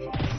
You.